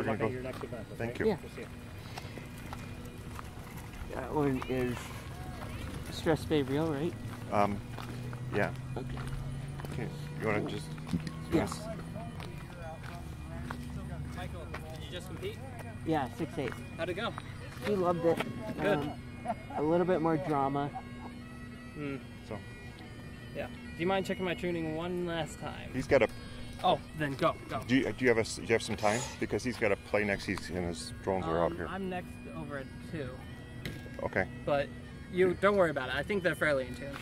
We're gonna luck on go- your next event. okay? Thank you. Yeah. We'll see you. That one is Strathspey Reel, right? Um, yeah. Okay. Okay. You want to just? Yes. Michael, did you just compete? Yeah, six eight. How'd it go? He loved it. Good. Um, a little bit more drama. Hmm. So Yeah. Do you mind checking my tuning one last time? he's got a. Oh, then go, go. Do you, do you have a? Do you have some time? Because he's got to play next. He's and his drones are out Um, here. I'm next over at two, Okay. but you don't worry about it. I think they're fairly in tune.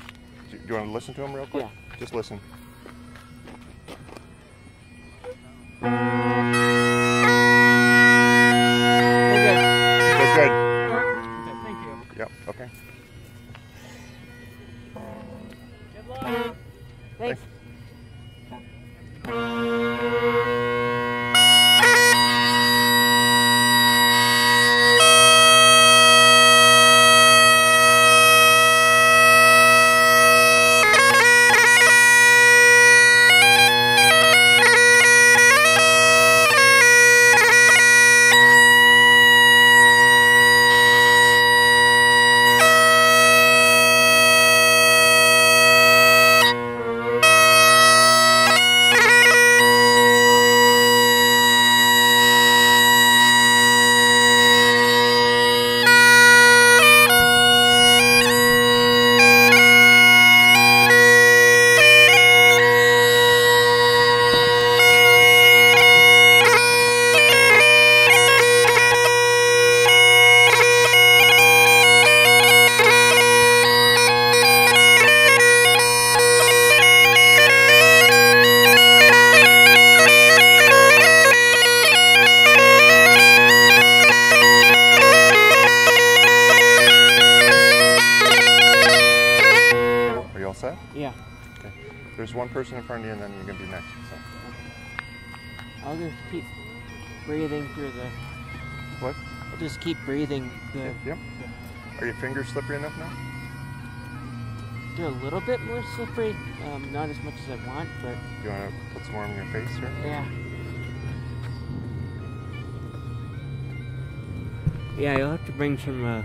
Do, do you want to listen to him real quick? Yeah. Just listen. Okay. They're good. Okay, thank you. Yep. Okay. Good luck. Thanks. Are keep breathing the. Yep. Are your fingers slippery enough now? They're a little bit more slippery. Um, not as much as I want, but You want to put some more on your face here? yeah. Yeah, you'll have to bring some. Uh,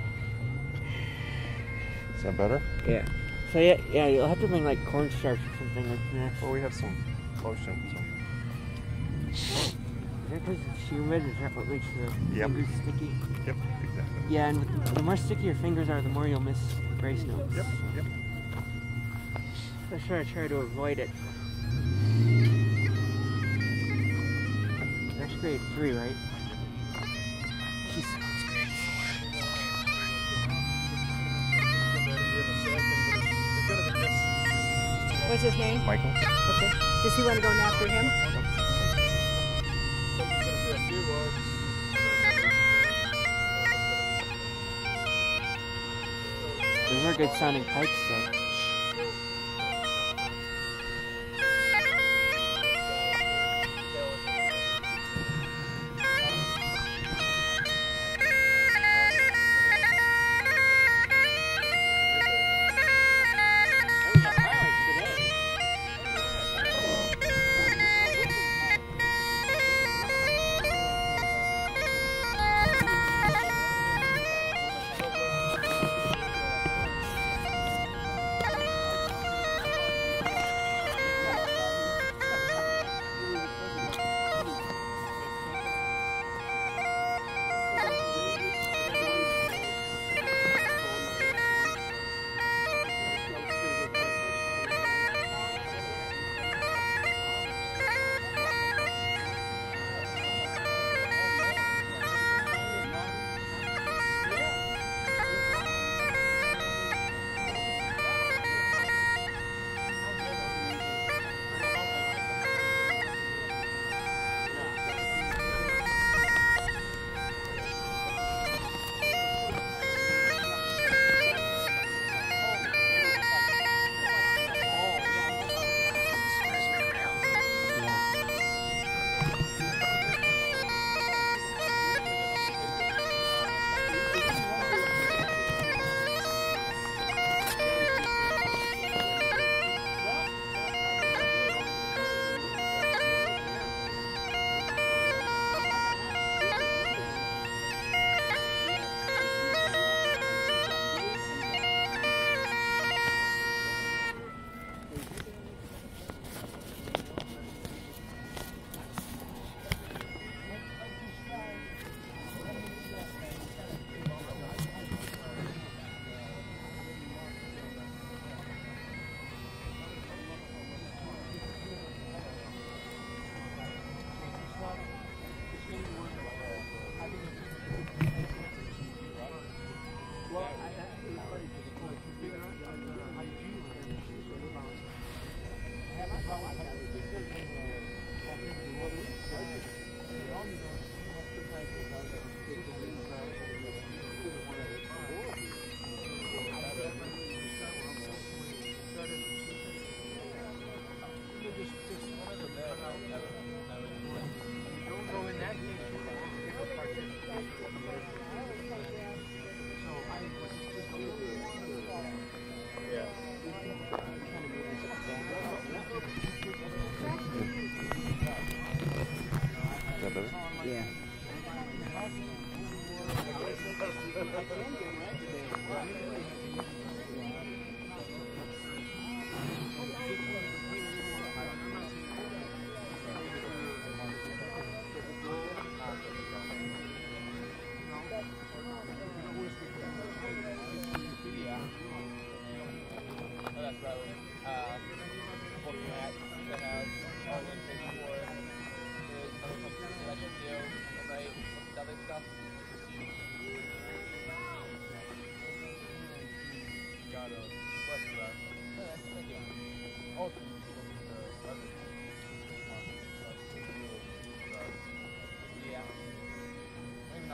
Is that better? yeah. So yeah, yeah, you'll have to bring like cornstarch or something like that. Well, we have some lotion. So. Is because it's humid? Is that what makes the Yep. fingers sticky? Yep. Exactly. Yeah, and with- the more sticky your fingers are, the more you'll miss grace notes. Yep. Yep. That's why I try to avoid it. That's grade three, right? He sounds grade What's his name? Michael. Okay. Does he want to go after him? Those are good sounding pipes, though.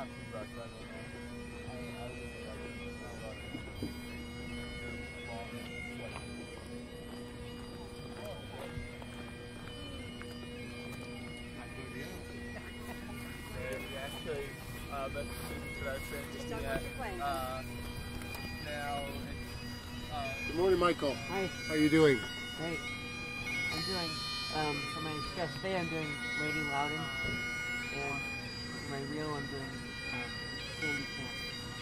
It. Long, like, Yeah, actually, uh, that's that I've been looking at. want your plane. Uh, now uh, Good morning, Michael. Hi. How are you doing? Great. I'm doing, um, for my stress day, I'm doing Lady Loudon. And for my reel, I'm doing Sandy Camp.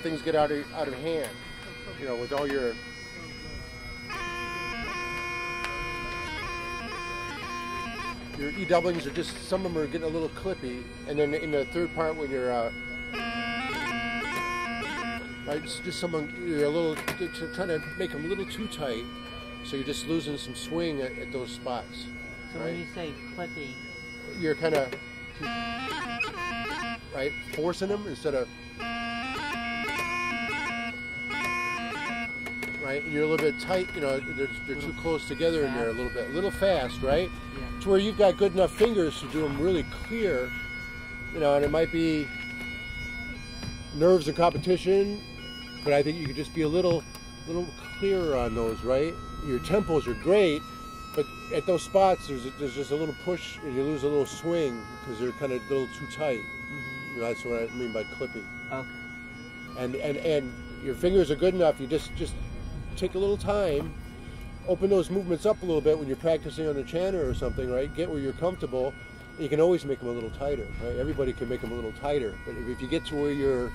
Things get out of out of hand. You know, with all your your e doublings are just some of them are getting a little clippy, and then in the third part when you're uh, right, it's just someone you're a little you're trying to make them a little too tight, so you're just losing some swing at, at those spots. So Right. when you say clippy, You're kind of right forcing them instead of right. And you're a little bit tight. You know, they're, they're too close together, and they're a little bit a little fast, right? yeah. to where you've got good enough fingers to do them really clear, you know, and it might be nerves and competition, but I think you could just be a little, little clearer on those, right? Your tempos are great, but at those spots, there's there's just a little push, and you lose a little swing because they're kind of a little too tight. Mm-hmm. You know, that's what I mean by clipping. Okay. and and and your fingers are good enough. You just just take a little time, open those movements up a little bit when you're practicing on the chanter or something, right? Get where you're comfortable. You can always make them a little tighter, right? Everybody can make them a little tighter, but if, if you get to where you're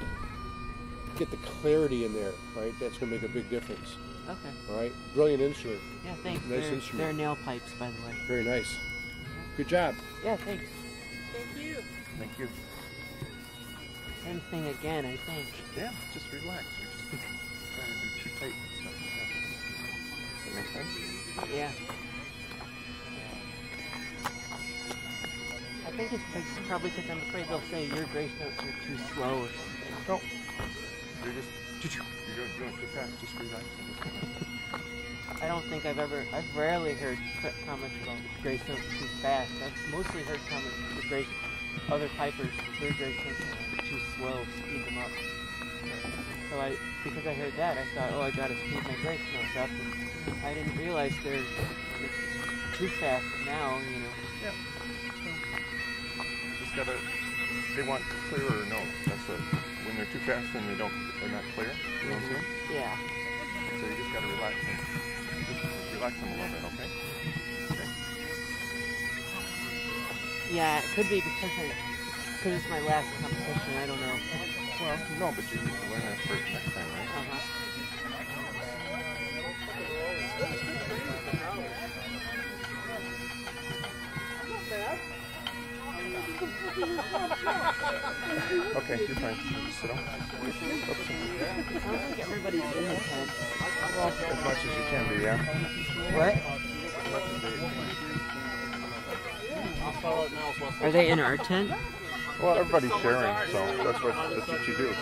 get the clarity in there, right? That's gonna make a big difference. Okay. All right, brilliant instrument, Yeah, thanks. Nice they're, instrument. they're Naill pipes, by the way. very nice. Good job. Yeah, thanks. Thank you. Thank you. Same thing again, I think. Yeah, just relax. Yeah. Does that make sense? Yeah. I think it's, it's probably because I'm afraid they'll say your grace notes are too slow or something. No. You're just you're doing, doing too fast. Just relax. And just. I don't think I've ever, I've rarely heard c- comments about grace notes too fast. I've mostly heard comments that grace, other pipers, their grace notes are too slow, speed them up. So I, because I heard that, I thought, oh, I gotta speed my grace notes up. And I didn't realize they're it's too fast now, you know. Yeah. Just gotta. They want clearer notes. That's what. When they're too fast, then they don't. They're not clear. You know what I'm mm-hmm. saying? Yeah. So you just gotta relax them. Just relax them a little bit, okay? Okay. Yeah, it could be because I, because it's my last competition. I don't know. Well, no, but you need to learn that for next time, right? Uh-huh. Okay, you're fine. Just sit down. Oops. Sounds like everybody's in the tent. As much as you can be, yeah. What? As much as they- Are they in our tent? Well, everybody's sharing, so that's what that's what you do.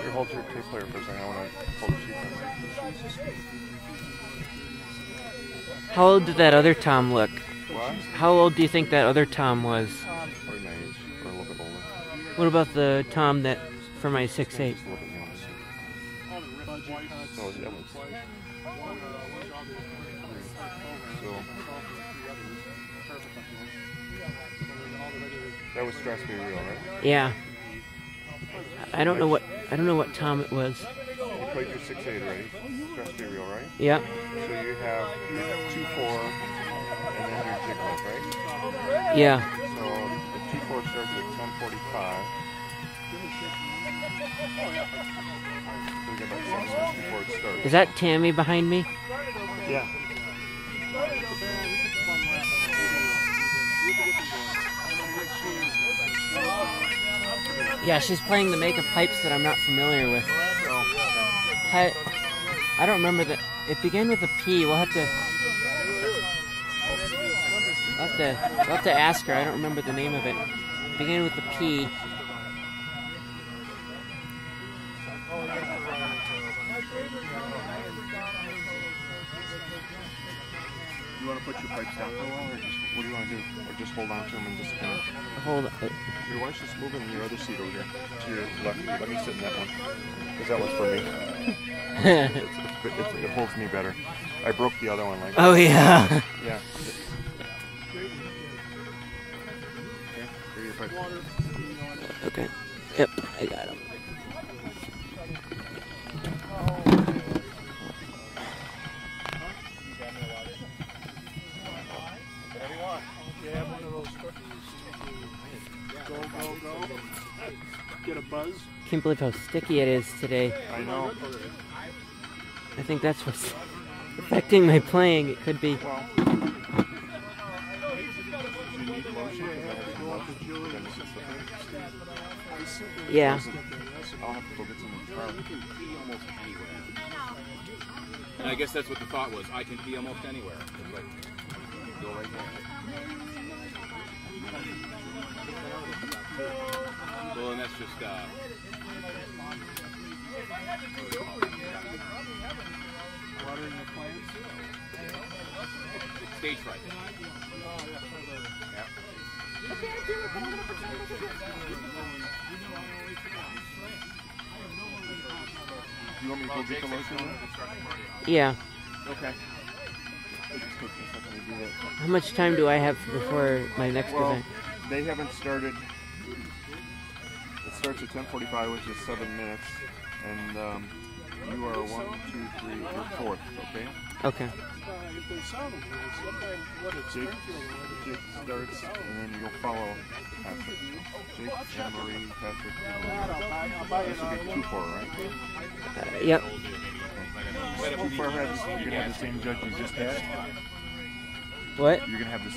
Here, hold your tape player for a second. I want to hold the sheet. How old did that other Tom look? What? How old do you think that other Tom was? Probably my age, or a little bit older. What about the Tom that for my six eight? Just a little bit young. So oh, that was. That was Strathspey Reel, right? Yeah. I don't know what I don't know what Tom it was. You played your six eight already. Strathspey Reel, right? Yeah. So you have you have two four, and then your jiglet, right? Yeah. So the two four starts at ten forty five. So you get about seven minutes before it starts. Is that Tammy behind me? Yeah. Yeah, she's playing the make of pipes that I'm not familiar with. I, I don't remember the. It began with a P. We'll have to. We'll have to. We'll have to ask her. I don't remember the name of it. It began with a P. Your wife's just moving in your other seat over here to your left. Let me sit in that one because that one's for me. It's, it's, it's, it holds me better. I broke the other one like. oh yeah. Yeah. Okay, here are your pipes. Okay. Yep, I got him. Buzz. Can't believe how sticky it is today. I know. I think that's what's affecting my playing. It could be. Well. Do you need lotion? 'Cause I have some lotion. Then it's just slippery. Yeah. I'll have to go get some in the car. And I guess that's what the thought was. I can be almost anywhere. It's right there. Well, and that's just, uh, Watering the plants. stage fright. You want me to go get the lotion? Yeah. Okay. How much time do I have before my next Well, event? they haven't started. It starts at 10:45, which is seven minutes, and um, you are one, two, three, you're fourth. Okay. Okay. Jake, Jake starts, and then you'll follow Patrick. Jake, Anna Marie, Patrick. and This will be two four, right? Uh, yep. Two four has you're gonna have the same judge you just had. What? You're gonna have this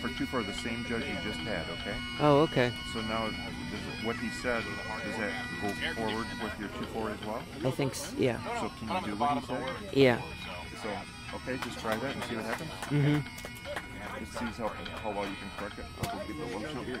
for two four the same judge you just had. Okay. Oh, okay. So now, does it, what he said, does that go forward with your 2-4 as well? I think so, yeah. So can you do what he said? Yeah. So, okay, just try that and see what happens. Mm-hmm. Just see how, how well you can correct it. I'll go get the lotion over here.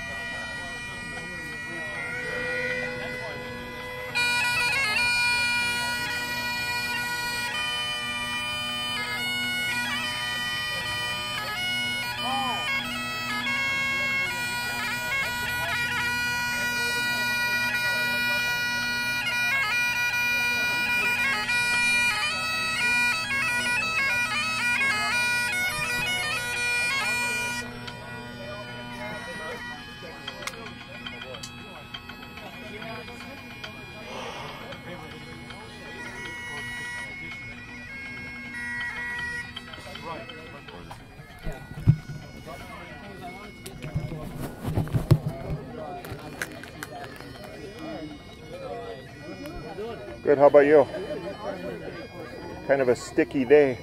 Good. How about you? Kind of a sticky day.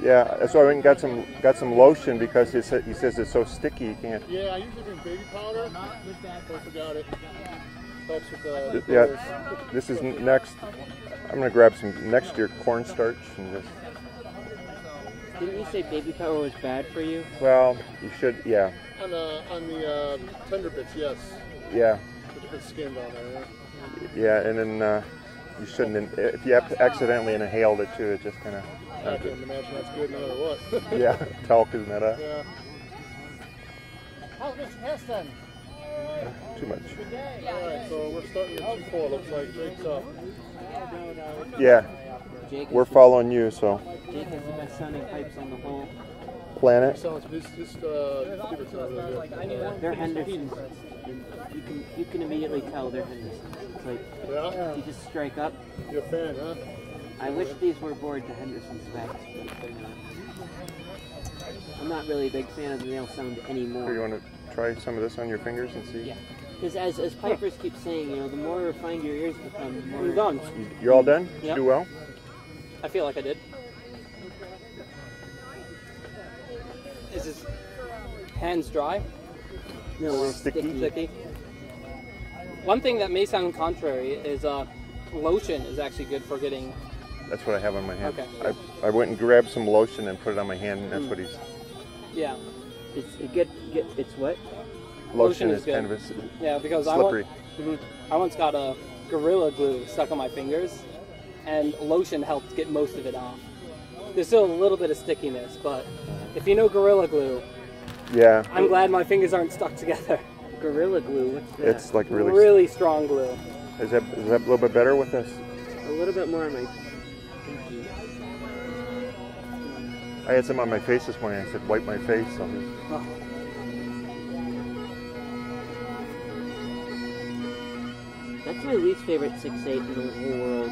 Yeah, that's why I went and got some got some lotion because he, sa- he says it's so sticky you can't. Yeah, I usually bring baby powder. I forgot it. Helps with the. Yeah, this is next. I'm gonna grab some next year cornstarch and just. Didn't you say baby powder was bad for you? Well, you should. Yeah, On the on the uh, tender bits, yes. yeah, With the good skin there. yeah, and then uh, you shouldn't. in- If you accidentally inhaled it too, it just kind of. I can imagine that's good no matter what. Yeah, talc isn't that yeah. How's Mr. Heston? too much? All right, so we're starting at two four. Looks like Jake's up. Yeah, we're following you. So Jake has the best sounding pipes on the whole. Planet. Sounds this this uh, Stevenson sounds. They're Hendersons. You can you can immediately tell they're Hendersons. It's like Yeah, you just strike up. you're a fan, huh? I wish these were bored to Henderson specs, but they're not. I'm not really a big fan of the Naill sound anymore. Here, you want to try some of this on your fingers and see? Yeah. Because as, as pipers keep saying, you know, the more refined your ears become, the more I'm done. You, you're all done? Did you do well? I feel like I did. Is his hands dry? no, they're Sticky. sticky. Sticky? One thing that may sound contrary is uh, lotion is actually good for getting. That's what I have on my hand. Okay. I, I went and grabbed some lotion and put it on my hand, and that's Mm. what he's. Yeah, It's it get get it's what? Lotion, Lotion is, is good. kind of a s- yeah. Because I slippery. once, I once got a gorilla glue stuck on my fingers, and lotion helped get most of it off. There's still a little bit of stickiness, but if you know gorilla glue, Yeah. I'm glad my fingers aren't stuck together. Gorilla glue. What's that? It's like really. Really strong glue. Is that is that a little bit better with this? a little bit more on my pinky. I had some on my face this morning. I said wipe my face. So Oh. That's my least favorite six eight in the whole world.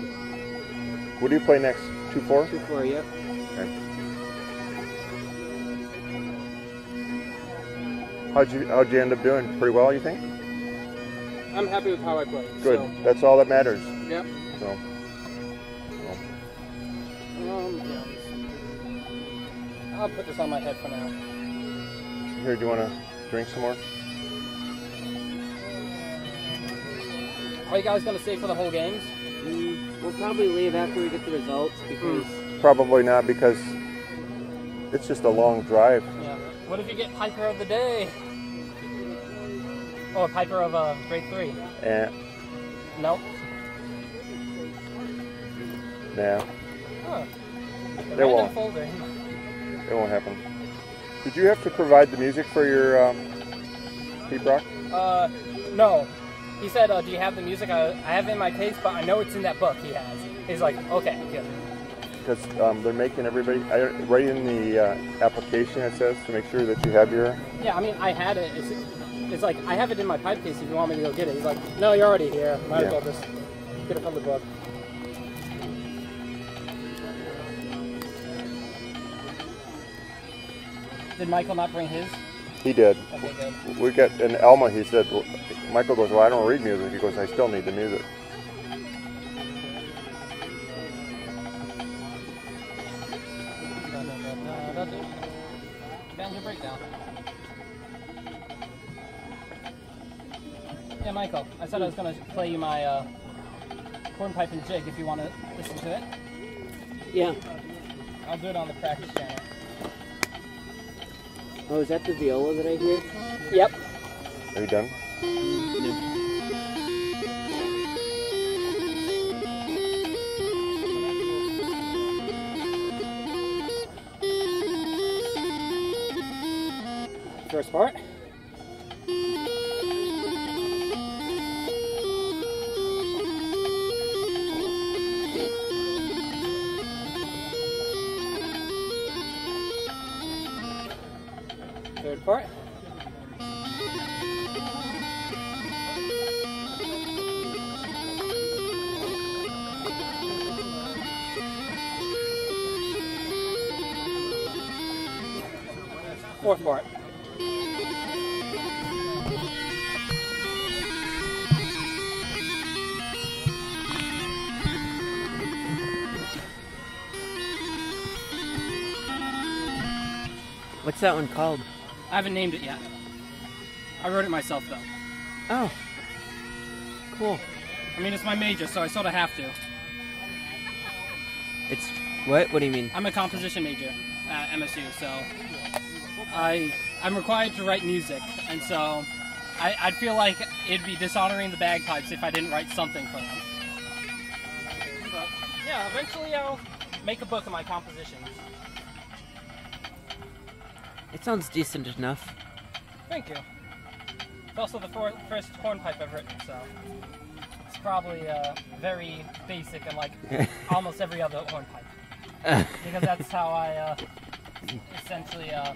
what do you play next? Two four. Two four. Yep. Okay. How'd you how'd you end up doing? Pretty well, you think? I'm happy with how I play. Good. So, That's all that matters. yep. So Um, yeah. I'll put this on my head for now. here, do you want to drink some more? Are you guys gonna stay for the whole games? Mm, we'll probably leave after we get the results because Probably not because it's just a long drive. Yeah. What if you get Piper of the Day? Oh, Piper of uh, grade three. And Nope. yeah, Huh. Random won't. folder. it won't happen. Did you have to provide the music for your um, piobaireachd? Uh, no. He said, uh, "Do you have the music? I, I have it in my case, but I know it's in that book he has." He's like, "Okay, good." Because um, they're making everybody I, right in the uh, application. It says to make sure that you have your. Yeah, I mean, I had it. It's, it's like I have it in my pipe case. If you want me to go get it, he's like, "No, you're already here. Might Yeah. as well just get it from the book." Did Michael not bring his? He did. Okay. We got in Alma. He said, Michael goes, well, I don't read music. He goes, I still need the music. Said I was gonna play you my uh, hornpipe and jig if you want to listen to it. yeah. I'll do it on the practice chanter. Oh, is that the viola that I hear? Yep. Are you done? First part. What's that one called? I haven't named it yet. I wrote it myself though. Oh. Cool. I mean, it's my major, so I sort of have to. It's what? What do you mean? I'm a composition major at MSU, so I I'm required to write music, and so I, I'd feel like it'd be dishonoring the bagpipes if I didn't write something for them. But yeah, eventually I'll make a book of my compositions. It sounds decent enough. Thank you. It's also the for- first hornpipe I've written, so it's probably uh, very basic and like almost every other hornpipe. because that's how I uh, essentially uh,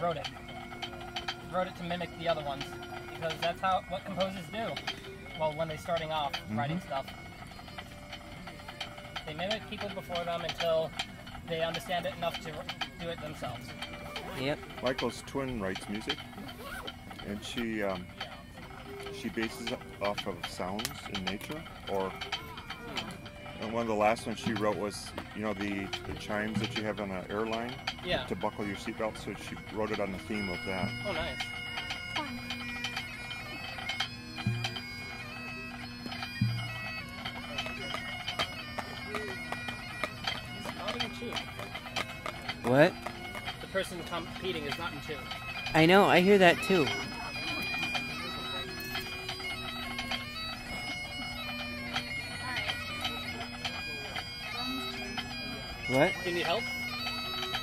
wrote it. Wrote it to mimic the other ones because that's how what composers do. Well, when they're starting off writing stuff, they mimic people before them until they understand it enough to do it themselves. Yep. Michael's twin writes music, and she um, she bases it off of sounds in nature. Or and one of the last ones she wrote was, you know, the, the chimes that you have on an airline Yeah. to buckle your seatbelt. So she wrote it on the theme of that. Oh, nice. It's not in tune. What? The person competing is not in tune. I know. I hear that too. What? Do you need help?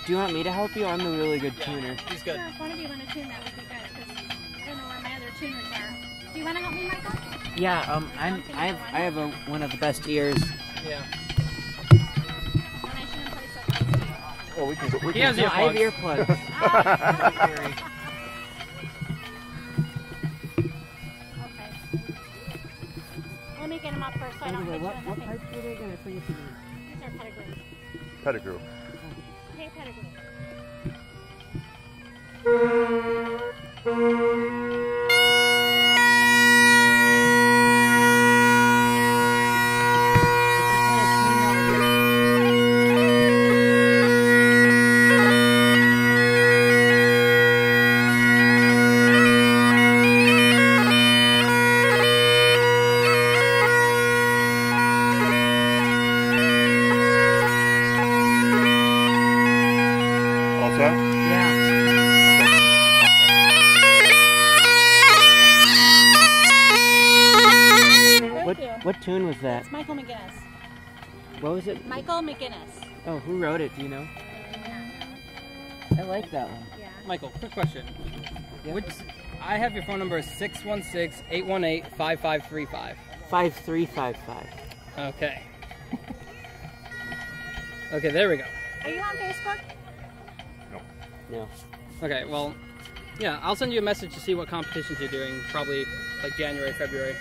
Do you want me to help you? I'm a really good tuner. He's good. Sure, if one of you want to tune, that would be good, because I don't know where my other tuners are. Do you want to help me, Michael? Yeah. Um. I'm. I have. I have a, one of the best ears. Yeah. You. Oh, we can go. We He can, has No, I have earplugs. earplugs. Don't worry. okay. Let me get him up first so I oh, don't hit you in the were they gonna sing to me? These are pedigree. Pettigrew. Hey, pedigree. Michael McGinnis. What was it? Michael McGinnis. Oh, who wrote it? Do you know? I like that one. Yeah. Michael, quick question. Yeah. Which, I have your phone number is 616-818-5535. Five three five five. Okay. okay, there we go. Are you on Facebook? No. No. Okay, well, yeah, I'll send you a message to see what competitions you're doing, probably like January, February.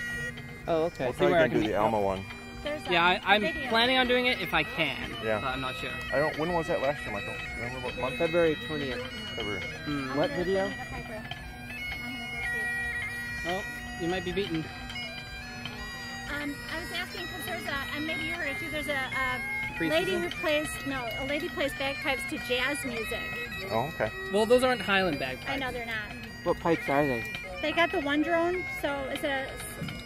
Oh, okay. We'll see probably where I gonna do can- the Alma one. There's Yeah, I, I'm video. planning on doing it if I can, Yeah. but I'm not sure. I don't. When was that last year, Michael? Remember what month? February twentieth. February. I'm What video? I'm gonna Piper. I'm gonna go see. Well, you might be beaten. Um, I was asking because there's a, and maybe you heard it too. There's a, a lady who plays no, a lady plays bagpipes to jazz music. Oh, okay. Well, those aren't Highland bagpipes. I know they're not. What pipes are they? They got the one drone, so it's a.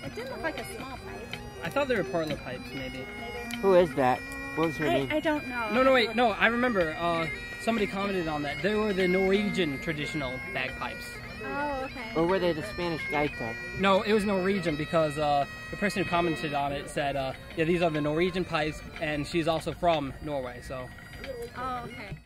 It didn't look like a small pipe. I thought they were Portland pipes, maybe. Maybe. Who is that? What was her I, name? I don't know. No, no, wait, no. I remember. Uh, somebody commented on that. They were the Norwegian traditional bagpipes. Oh, okay. Or were they the Spanish gaita? No, it was Norwegian because uh, the person who commented on it said, uh, "Yeah, these are the Norwegian pipes," and she's also from Norway. So Oh, okay.